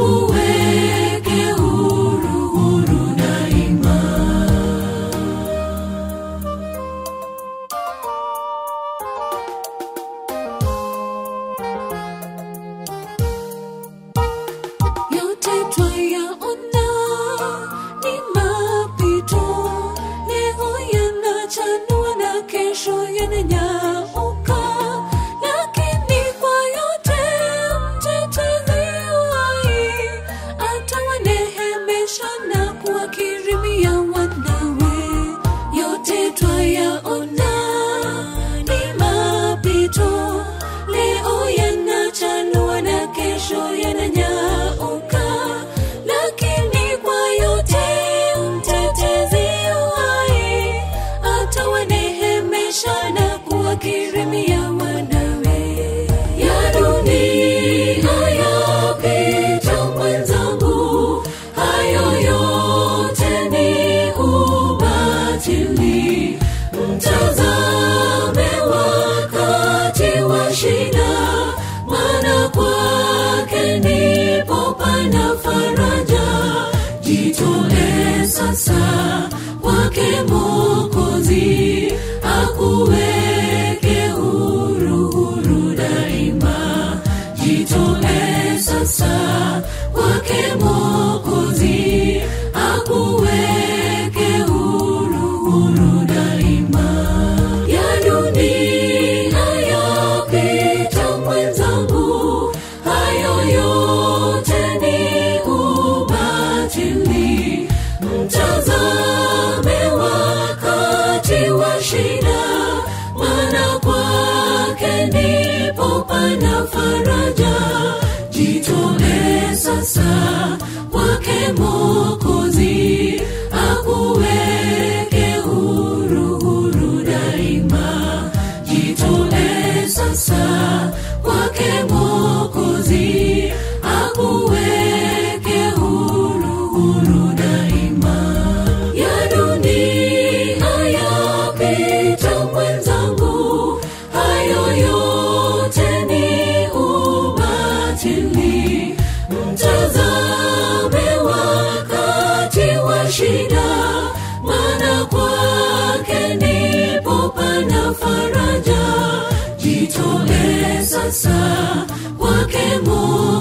Ooh. Jitoe sasa kwake Mwokozi, akuweke huru huru daima. Jitoe sasa kwake Mwokozi. forever, now forever. sasa wake Mungu.